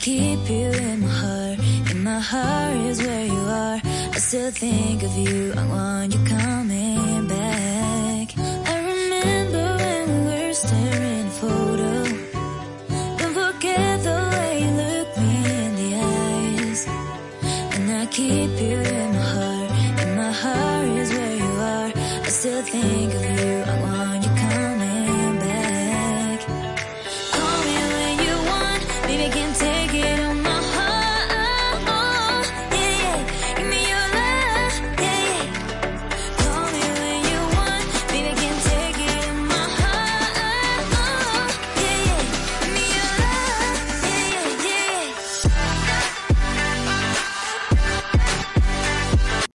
keep you in my heart. In my heart is where you are. I still think of you. keep you in my heart, and my heart is where you are. I still think of you.